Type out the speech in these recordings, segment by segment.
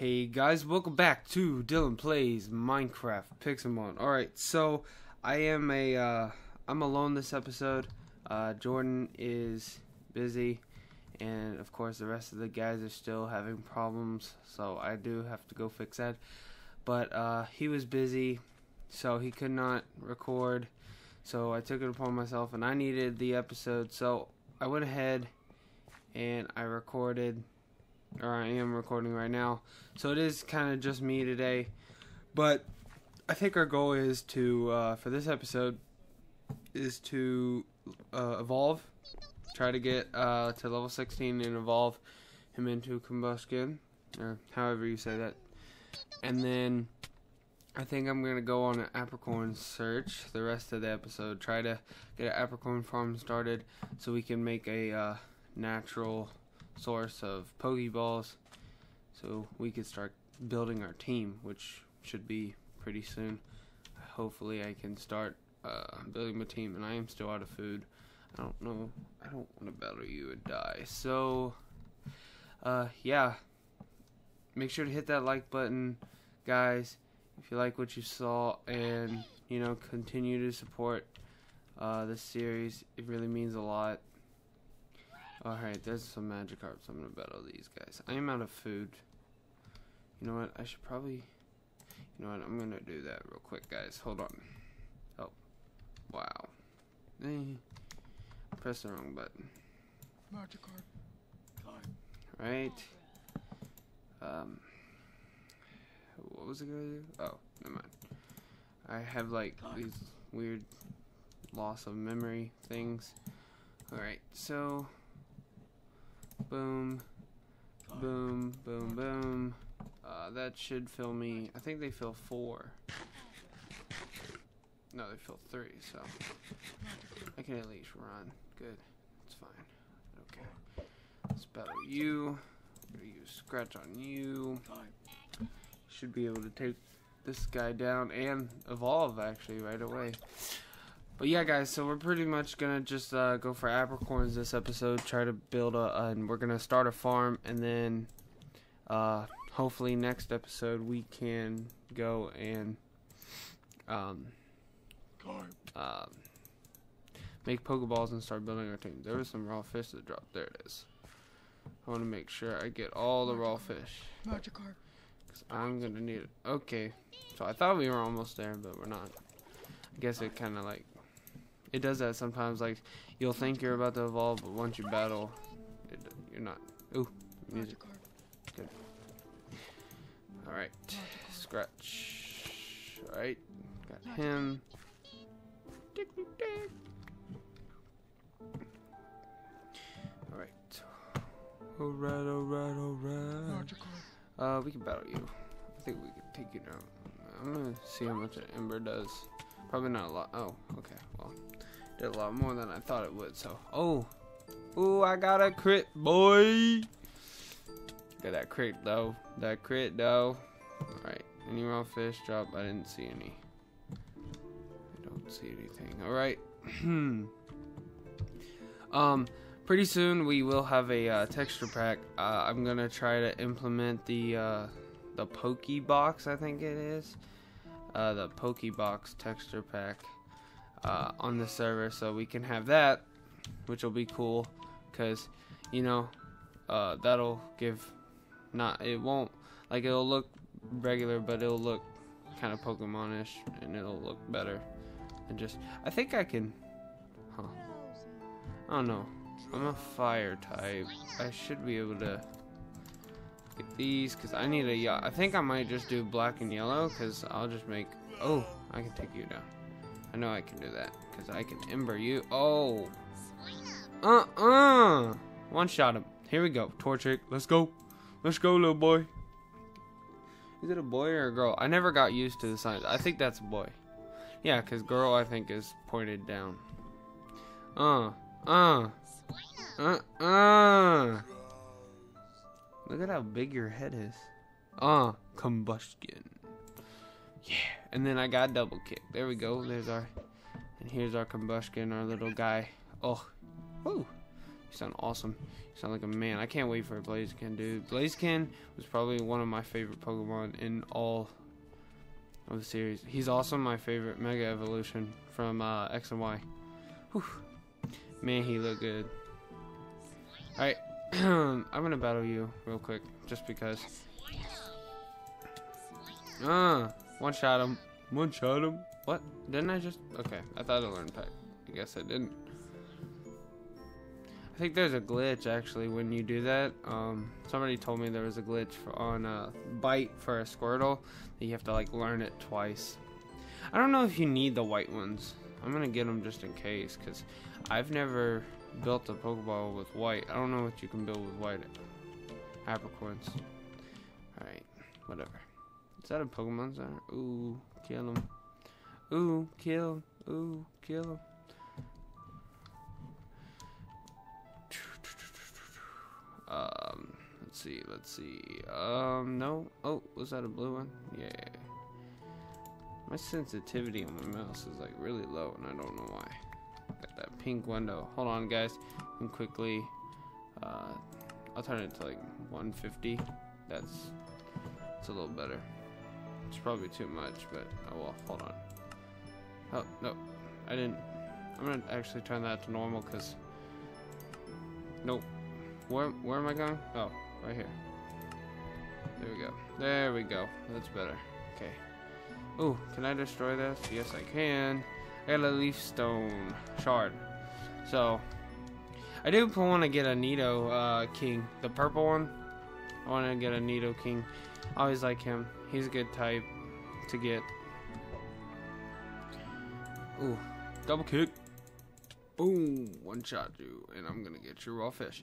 Hey guys, welcome back to Dylan Plays Minecraft Pixelmon. Alright, so I am a, uh, I'm alone this episode. Uh, Jordan is busy, and of course the rest of the guys are still having problems, so I do have to go fix that. But, uh, he was busy, so he could not record, so I took it upon myself, and I needed the episode, so I went ahead and I recorded or I am recording right now. So it is kind of just me today. But I think our goal is to, uh, for this episode, is to uh, evolve. Try to get uh, to level 16 and evolve him into Combusken, or however you say that. And then I think I'm going to go on an apricorn search the rest of the episode. Try to get an apricorn farm started so we can make a uh, natural source of Pokeballs so we could start building our team, which should be pretty soon. Hopefully, I can start uh, building my team, and I am still out of food. I don't know. I don't want to battle you and die. So, uh, yeah. Make sure to hit that like button, guys, if you like what you saw, and you know, continue to support uh, this series. It really means a lot. Alright, there's some magic Magikarps. I'm gonna battle these guys. I am out of food. You know what? I should probably... You know what? I'm gonna do that real quick, guys. Hold on. Oh. Wow. Eh. Press the wrong button. Magikarp. Right. Um. What was it gonna do? Oh, never mind. I have like these weird loss of memory things. Alright, so Boom. Boom, boom, boom. Uh, that should fill me. I think they fill four. No, they fill three, so I can at least run. Good. It's fine. Okay. Let's battle you. Gonna use scratch on you. Should be able to take this guy down and evolve actually right away. But yeah, guys, so we're pretty much gonna just uh, go for apricorns this episode. Try to build a, uh, and we're gonna start a farm, and then uh, hopefully next episode we can go and um, uh, make pokeballs and start building our team. There was some raw fish that dropped. There it is. I want to make sure I get all the raw fish. Magikarp. Cause I'm gonna need it. Okay, so I thought we were almost there, but we're not. I guess it kind of like it does that sometimes. Like you'll think you're about to evolve, but once you battle, it, you're not. Ooh, music. Good. All right, scratch. All right, got him. All right. All right, all right, all right. Uh, we can battle you. I think we can take you down. I'm gonna see how much an ember does. Probably not a lot. Oh, okay. Well, did a lot more than I thought it would. So, oh, ooh, I got a crit, boy. Got that crit though. That crit though. All right. Any raw fish drop? I didn't see any. I don't see anything. All right. um, pretty soon we will have a uh, texture pack. Uh, I'm gonna try to implement the uh, the Pokebox. I think it is. Uh, the Pokebox texture pack uh, on the server so we can have that which will be cool because you know uh, that'll give not it won't like it'll look regular but it'll look kind of Pokemonish and it'll look better and just I think I can huh. I don't know. I'm a fire type. I should be able to these because I need a I think I might just do black and yellow because I'll just make oh I can take you down I know I can do that because I can ember you. Oh. Uh-uh. One shot him. Here we go. Torchic. Let's go. Let's go, little boy. Is it a boy or a girl? I never got used to the signs. I think that's a boy. Yeah, because girl, I think, is pointed down. Uh. Uh. Uh. Uh. Look at how big your head is. Uh. Combusken. Yeah. And then I got double kick. There we go. There's our. And here's our Combusken, our little guy. Oh. Woo. You sound awesome. You sound like a man. I can't wait for a Blaziken, dude. Blaziken was probably one of my favorite Pokemon in all of the series. He's also my favorite Mega Evolution from uh, X and Y. Whew. Man, he looked good. Alright, I'm gonna battle you real quick, just because. Ah, one shot him. One shot him. What? Didn't I just? Okay, I thought I learned Peck. I guess I didn't. I think there's a glitch actually when you do that. Um, somebody told me there was a glitch for, on a bite for a Squirtle that you have to like learn it twice. I don't know if you need the white ones. I'm gonna get them just in case because I've never built a Pokeball with white. I don't know what you can build with white apricorns. Alright, whatever. Is that a Pokemon Center? Ooh, kill him. Ooh, kill. Ooh, kill him. Um, let's see, let's see. Um, no. Oh, was that a blue one? Yeah. My sensitivity on my mouse is like really low, and I don't know why. Got that pink window. Hold on, guys. And quickly, uh, I'll turn it to like 150. That's, it's a little better. It's probably too much, but oh well. Hold on. Oh no, I didn't. I'm gonna actually turn that to normal because. Nope. Where where am I going? Oh, right here. There we go. There we go. That's better. Okay. Oh, can I destroy this? Yes, I can. A leaf stone shard. So, I do want to get a Nido uh, King, the purple one. I want to get a Nido King. I always like him. He's a good type to get. Ooh, double kick. Boom, one shot you, and I'm gonna get your raw fish.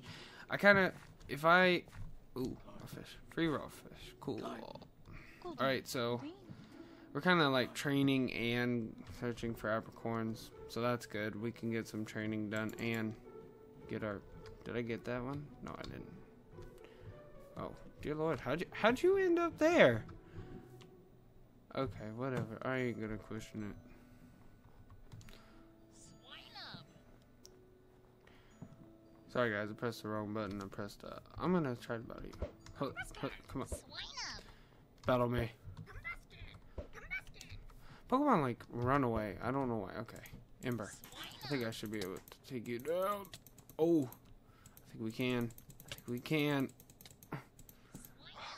I kind of, if I, ooh, raw fish, free raw fish, cool. All right, so we're kind of like training and searching for apricorns, so that's good. We can get some training done and get our. Did I get that one? No, I didn't. Oh, dear Lord, how'd you how'd you end up there? Okay, whatever. I ain't gonna question it. Sorry guys, I pressed the wrong button. I pressed uh I'm gonna try to battle you. Come on. Battle me. Pokemon like run away. I don't know why. Okay. Ember. I think I should be able to take you down. Oh. I think we can. I think we can. Oh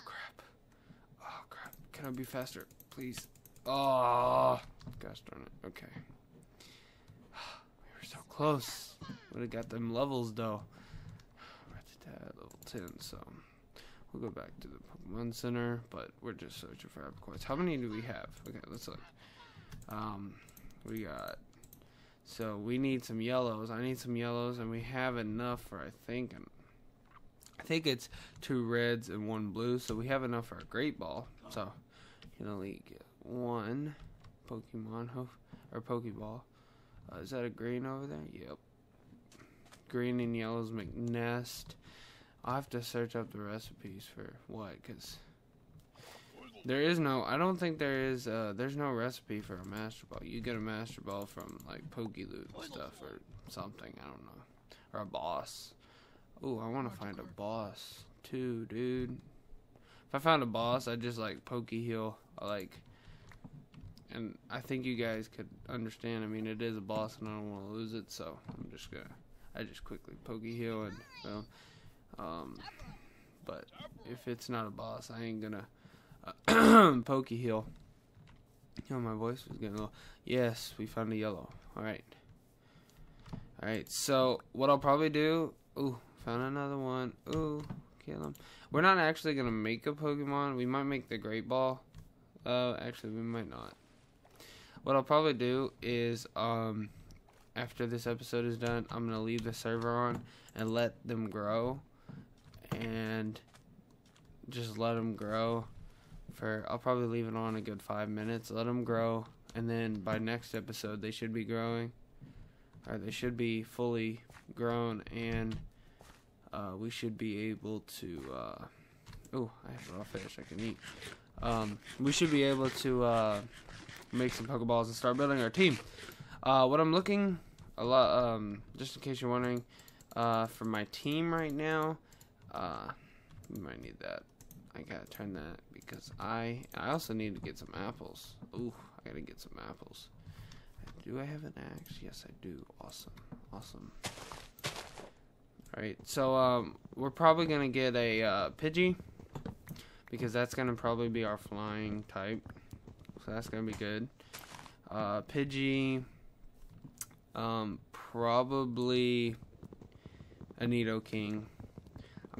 crap. Oh crap. Can I be faster? Please. Oh gosh darn it. Okay. We were so close. Would have got them levels though. We're at level 10, so we'll go back to the Pokemon Center, but we're just searching for apricorns. How many do we have? Okay, let's look. Um, we got. So we need some yellows. I need some yellows, and we have enough for I think. I think it's two reds and one blue, so we have enough for a Great Ball. So you can only get one Pokemon or Pokeball. Uh, is that a green over there? Yep. Green and yellows make nest. I'll have to search up the recipes for what, because there is no. I don't think there is. Uh, there's no recipe for a master ball. You get a master ball from like Pokeloot stuff or something. I don't know, or a boss. Oh, I want to find a boss too, dude. If I found a boss, I'd just like Poke Heal. Like, and I think you guys could understand. I mean, it is a boss, and I don't want to lose it, so I'm just gonna. I just quickly Poke Heal and um, but if it's not a boss, I ain't gonna uh, Poke Heal. Oh, my voice was getting a little. Yes, we found a yellow. All right. All right. So what I'll probably do. Ooh, found another one. Ooh, kill him. We're not actually gonna make a Pokemon. We might make the Great Ball. Uh, actually, we might not. What I'll probably do is um after this episode is done, I'm gonna leave the server on and let them grow, and just let them grow. For I'll probably leave it on a good five minutes. Let them grow, and then by next episode they should be growing, or they should be fully grown, and uh, we should be able to. Uh, oh, I have raw fish I can eat. Um, we should be able to uh, make some Pokeballs and start building our team. Uh, what I'm looking a lot, um, just in case you're wondering, Uh, for my team right now, uh, we might need that. I gotta turn that because I I also need to get some apples. Ooh, I gotta get some apples. Do I have an axe? Yes, I do. Awesome, awesome. All right, so um, we're probably gonna get a uh, Pidgey because that's gonna probably be our flying type. So that's gonna be good. Uh, Pidgey, um, probably a Nidoking.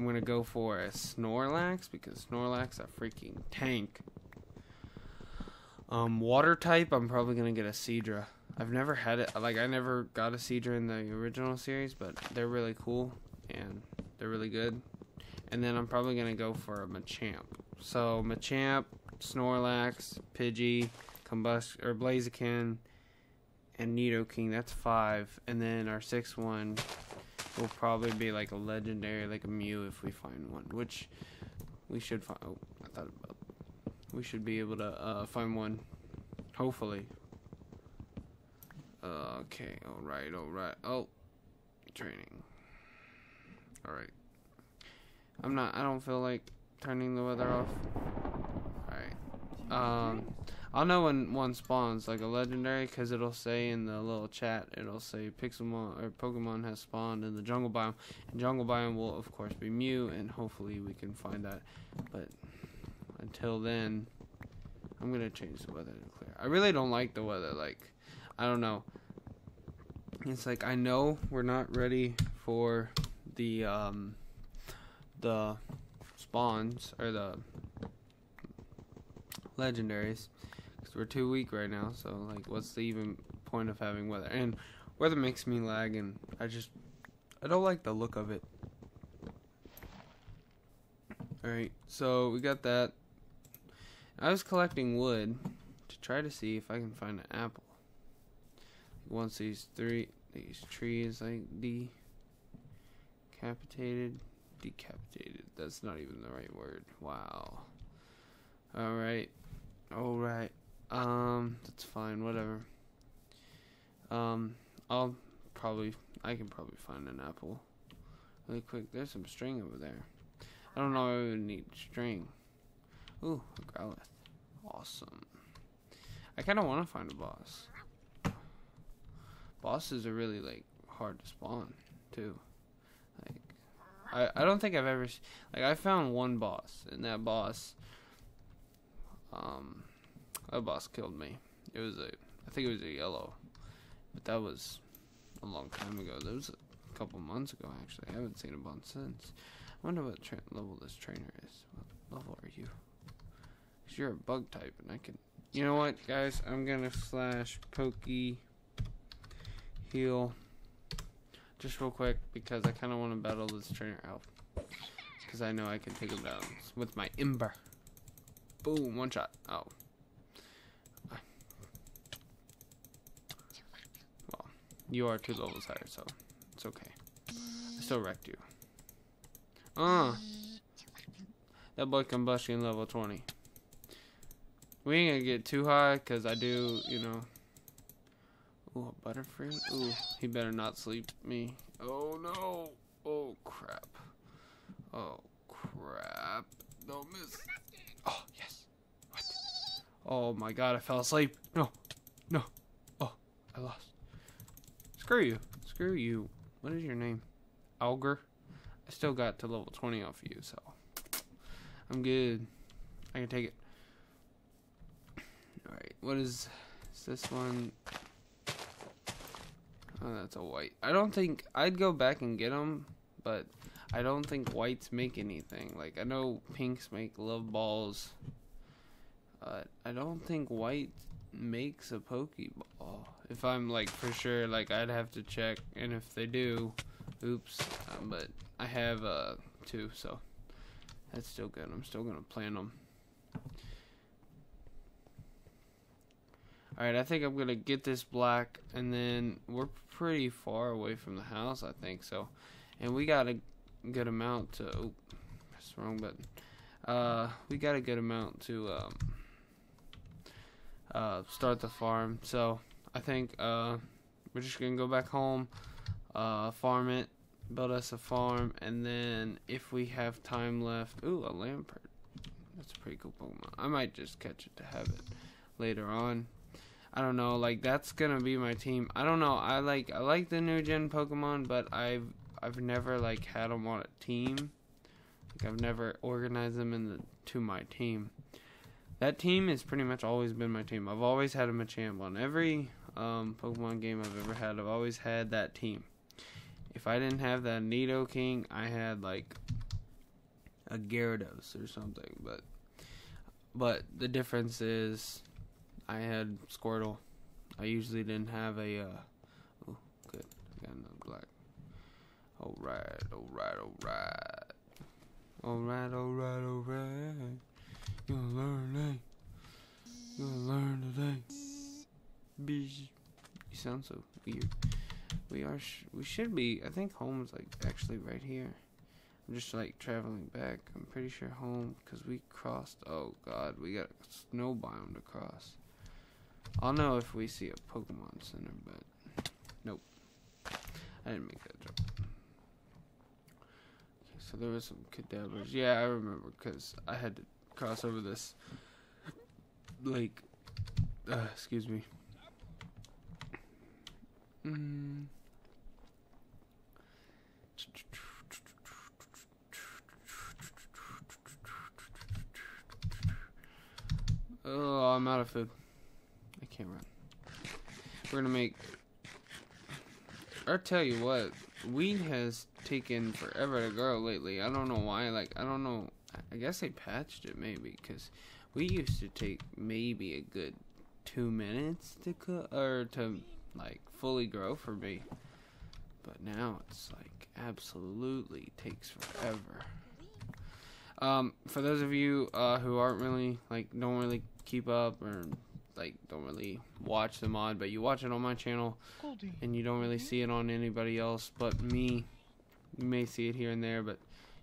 I'm gonna go for a Snorlax because Snorlax a freaking tank. Um, water type, I'm probably gonna get a Seadra. I've never had it. Like I never got a Seadra in the original series, but they're really cool and they're really good. And then I'm probably gonna go for a Machamp. So Machamp, Snorlax, Pidgey, Combust or Blaziken, and Nidoking. That's five. And then our sixth one will probably be like a legendary, like a Mew if we find one, which we should find. Oh, I thought about. We should be able to uh, find one, hopefully. Uh, okay, all right, all right. Oh, training. All right. I'm not. I don't feel like turning the weather off. All right. Um. I'll know when one spawns, like a legendary, because it'll say in the little chat, it'll say Pixelmon or Pokemon has spawned in the jungle biome. And jungle biome will, of course, be Mew, and hopefully we can find that. But until then, I'm gonna change the weather to clear. I really don't like the weather. Like, I don't know. It's like I know we're not ready for the um the spawns or the legendaries we're too weak right now. So like, what's the even point of having weather? And weather makes me lag, and I just I don't like the look of it. All right, so we got that. I was collecting wood to try to see if I can find an apple. Once these three these trees like decapitated, decapitated. That's not even the right word. Wow. All right. All right. Um, that's fine. Whatever. Um, I'll probably I can probably find an apple really quick. There's some string over there. I don't know. I would need string. Ooh, a Growlithe. Awesome. I kind of want to find a boss. Bosses are really like hard to spawn too. Like, I I don't think I've ever like I found one boss and that boss. Um, that boss killed me. It was a I think it was a yellow, but that was a long time ago. That was a couple months ago actually. I haven't seen a boss since. I wonder what level this trainer is. What level are you? Cause you're a bug type, and I can. You know what, guys? I'm gonna slash Poke Heal just real quick because I kind of want to battle this trainer out because I know I can take him down with my Ember. Boom, one shot. Oh. You are two levels higher, so it's okay. I still wrecked you. Uh. That boy Combusken level 20. We ain't gonna get too high because I do, you know. Ooh, a Butterfree? Ooh, he better not sleep me. Oh no! Oh crap. Oh crap. Don't miss. Oh, yes. What? Oh my god, I fell asleep. No. No. Oh, I lost. Screw you. Screw you. What is your name? Alger? I still got to level 20 off of you, so. I'm good. I can take it. Alright, what is, is this one? Oh, that's a white. I don't think I'd go back and get them, but I don't think whites make anything. Like I know pinks make love balls. Uh, I don't think white makes a Pokeball. If I'm like for sure, like I'd have to check, and if they do, oops. Um, but I have uh two, so that's still good. I'm still gonna plant them. Alright, I think I'm gonna get this black, and then we're pretty far away from the house, I think so. And we got a good amount to. Oh, that's wrong button. Uh, we got a good amount to um, uh, start the farm. So I think uh, we're just gonna go back home, uh, farm it, build us a farm, and then if we have time left, ooh, a Lampent. That's a pretty cool Pokemon. I might just catch it to have it later on. I don't know, like that's gonna be my team. I don't know. I like I like the new gen Pokemon, but I've I've never like had them on a team. Like I've never organized them into to my team. That team has pretty much always been my team. I've always had a Machamp on every um, Pokemon game I've ever had. I've always had that team. If I didn't have that Nidoking, I had like a Gyarados or something. But but the difference is I had Squirtle. I usually didn't have a. Uh, oh, good. I got another black. All right, all right, all right. All right, all right, all right. You gonna learn today. You gonna learn today. You sound so weird. We are. Sh- we should be. I think home is like actually right here. I'm just like traveling back. I'm pretty sure home because we crossed. Oh God, we got a snow biome to cross. I'll know if we see a Pokemon Center, but nope. I didn't make that jump. Okay, so there was some cadavers. Yeah, I remember because I had to cross over this lake. Uh, excuse me. Mm. Oh, I'm out of food. I can't run. We're gonna make. I tell you what, weed has taken forever to grow lately. I don't know why. Like I don't know. I guess they patched it maybe because we used to take maybe a good two minutes to cook or to like fully grow for me. But now it's like absolutely takes forever. Um, for those of you uh, who aren't really like don't really keep up or like don't really watch the mod, but you watch it on my channel and you don't really see it on anybody else but me. You may see it here and there, but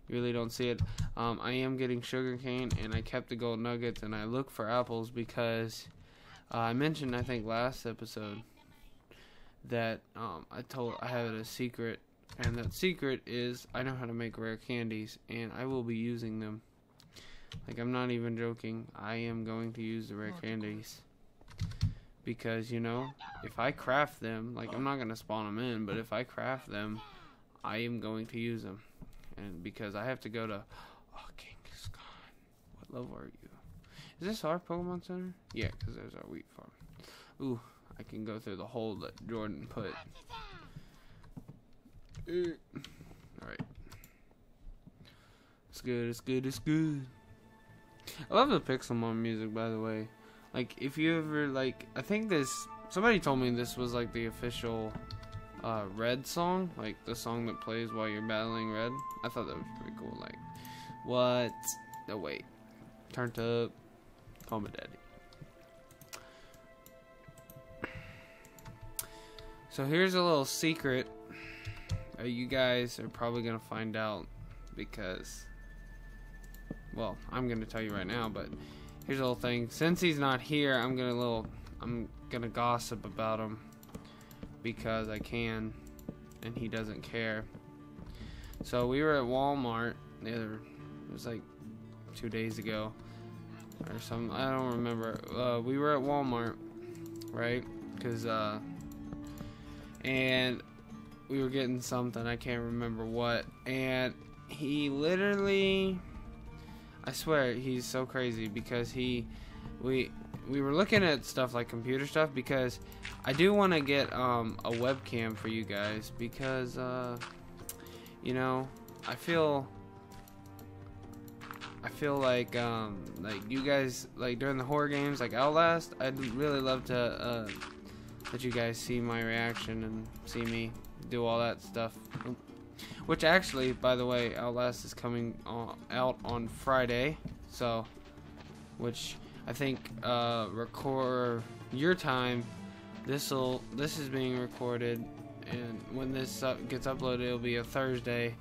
you really don't see it. Um, I am getting sugarcane, and I kept the gold nuggets, and I look for apples because uh, I mentioned I think last episode that um, I told I had a secret, and that secret is I know how to make rare candies, and I will be using them. Like I'm not even joking. I am going to use the rare candies because you know if I craft them, like I'm not gonna spawn them in, but if I craft them, I am going to use them, and because I have to go to oh. What level are you? Is this our Pokemon Center? Yeah, because there's our wheat farm. Ooh, I can go through the hole that Jordan put. All right. It's good. It's good. It's good. I love the Pixelmon music, by the way. Like, if you ever like, I think this. Somebody told me this was like the official uh, Red song, like the song that plays while you're battling Red. I thought that was pretty cool. Like, what? No, wait. Turned up. Call me daddy. So here's a little secret. You guys are probably gonna find out because, well, I'm gonna tell you right now. But here's a little thing. Since he's not here, I'm gonna little, I'm gonna gossip about him because I can, and he doesn't care. So we were at Walmart the other, it was like two days ago or some. I don't remember. Uh, we were at Walmart, right? Because uh, and we were getting something. I can't remember what. And he literally, I swear, he's so crazy because he, we, we were looking at stuff like computer stuff because I do want to get um, a webcam for you guys because, uh, you know, I feel. I feel like um, like you guys like during the horror games like Outlast. I'd really love to uh, let you guys see my reaction and see me do all that stuff. Which actually, by the way, Outlast is coming out on Friday, so which I think uh, record your time. This'll this is being recorded, and when this uh, gets uploaded, it'll be a Thursday.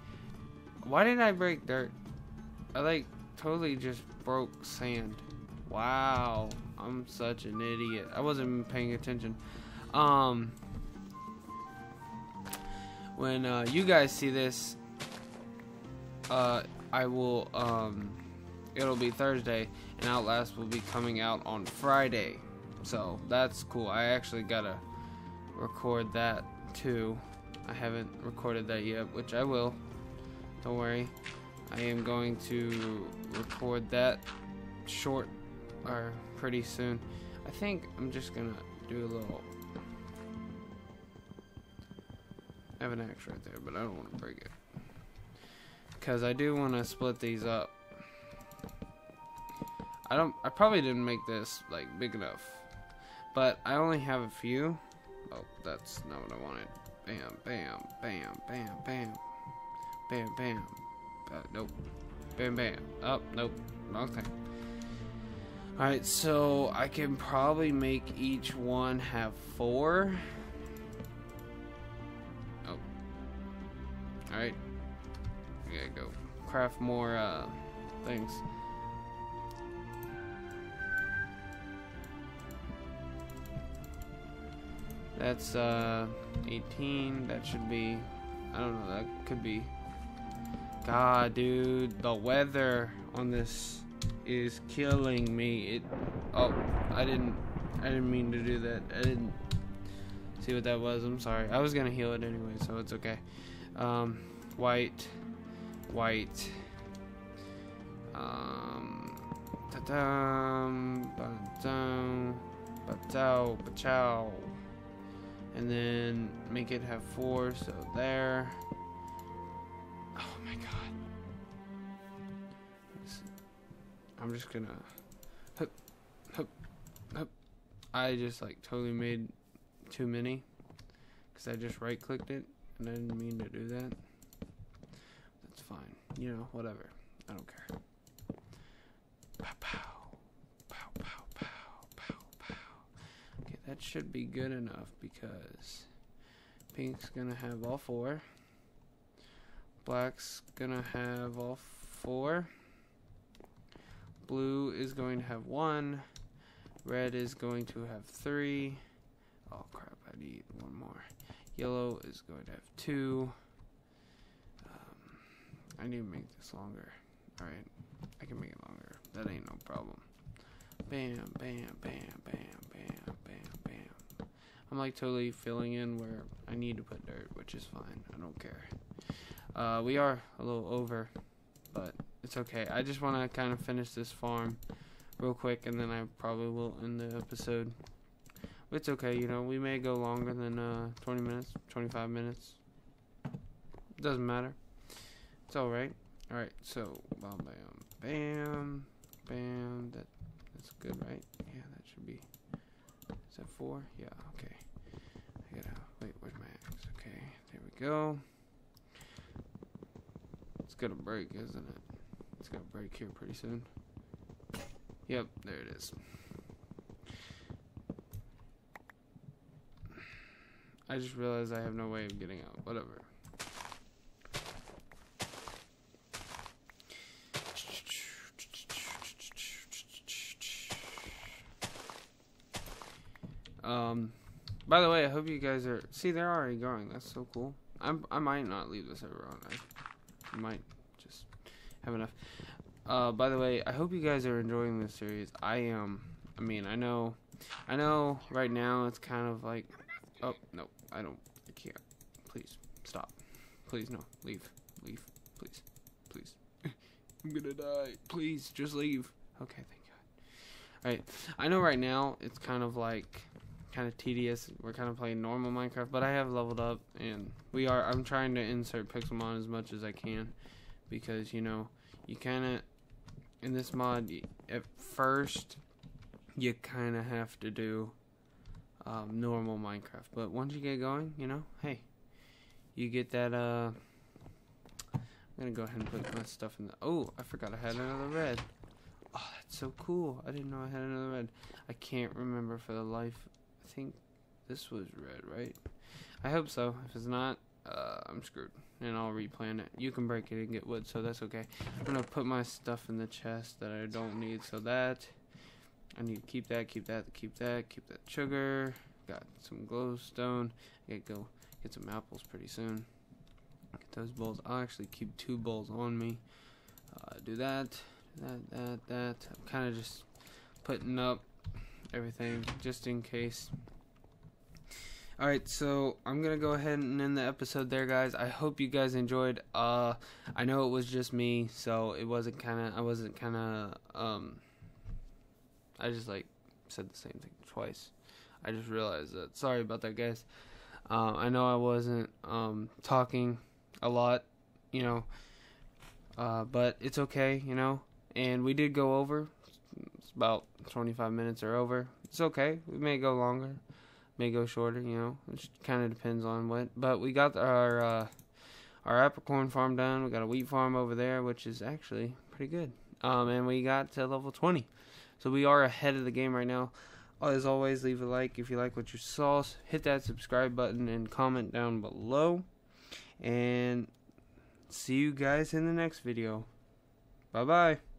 Why didn't I break dirt? I like totally just broke sand. Wow, I'm such an idiot. I wasn't paying attention. Um, when uh, you guys see this, uh, I will. Um, it'll be Thursday, and Outlast will be coming out on Friday. So that's cool. I actually gotta record that too. I haven't recorded that yet, which I will. Don't worry. I am going to record that short or pretty soon. I think I'm just gonna do a little. I have an axe right there, but I don't want to break it. Because I do want to split these up. I don't. I probably didn't make this like big enough, but I only have a few. Oh, that's not what I wanted. Bam, bam, bam, bam, bam, bam, bam. Uh, nope. Bam, bam. Oh, nope. Wrong thing. Alright, so I can probably make each one have four. Craft more uh, things. That's uh 18. That should be I don't know, that could be God, dude, the weather on this is killing me. It Oh, I didn't I didn't mean to do that. I didn't see what that was. I'm sorry. I was to heal it anyway, so it's okay. Um white white. Um ta-dum, ba-dum, ba-chow, ba-chow. And then make it have four so there. Oh my god. I'm just gonna hup, hup, hup. I just like totally made too many because I just right clicked it and I didn't mean to do that. That's fine you know whatever. I don't care. Pow pow. Pow pow pow pow pow. Okay that should be good enough because pink's gonna have all four. Black's gonna have all four. Blue is going to have one. Red is going to have three. Oh crap I need one more. Yellow is going to have two I need to make this longer alright I can make it longer that ain't no problem bam bam bam bam bam bam bam I'm like totally filling in where I need to put dirt which is fine I don't care uh, we are a little over but it's okay. I just want to kind of finish this farm real quick, and then I probably will end the episode. It's okay, you know, we may go longer than uh, 20 minutes, 25 minutes. Doesn't matter. It's alright. Alright, so, bam, bam, bam, bam. That, that's good, right? Yeah, that should be. Is that four? Yeah, okay. I gotta. Wait, where's my axe? Okay, there we go. It's gonna break, isn't it? It's gonna break here pretty soon. Yep, there it is. I just realized I have no way of getting out. Whatever. Um, by the way, I hope you guys are. See, they're already going. That's so cool. I'm. I might not leave this ever on. I might just have enough. Uh, by the way, I hope you guys are enjoying this series. I am. I mean, I know, I know. Right now, it's kind of like, oh no, I don't. I can't. Please stop. Please no. Leave. Leave. Please. Please. I'm gonna die. Please, just leave. Okay, thank God. Alright, I know right now it's kind of like kind of tedious. We're kind of playing normal Minecraft, but I have leveled up and we are. I'm trying to insert Pixelmon as much as I can because you know you kind of in this mod at first you kind of have to do um, normal Minecraft, but once you get going, you know, hey, you get that. Uh, I'm gonna go ahead and put my stuff in the. Oh, I forgot I had another red. Oh, that's so cool. I didn't know I had another red. I can't remember for the life. I think this was red, right? I hope so. If it's not, uh, I'm screwed. And I'll replant it. You can break it and get wood, so that's okay. I'm gonna put my stuff in the chest that I don't need, so that I need to keep that, keep that, keep that, keep that sugar. Got some glowstone. I gotta go get some apples pretty soon. Get those bowls. I'll actually keep two bowls on me. Uh, do that, that, that, that. I'm kind of just putting up everything just in case. Alright, so I'm gonna go ahead and end the episode there, guys. I hope you guys enjoyed. Uh, I know it was just me, so it wasn't kind of. I wasn't kind of. Um, I just like said the same thing twice. I just realized that. Sorry about that, guys. Uh, I know I wasn't um, talking a lot, you know, uh, but it's okay, you know. And we did go over. About 25 minutes or over. It's okay. We may go longer, may go shorter, you know. It kind of depends on what. But we got our uh, our apricorn farm done. We got a wheat farm over there, which is actually pretty good. Um, and we got to level 20. So we are ahead of the game right now. As always, leave a like if you like what you saw. Hit that subscribe button and comment down below. And see you guys in the next video. Bye bye.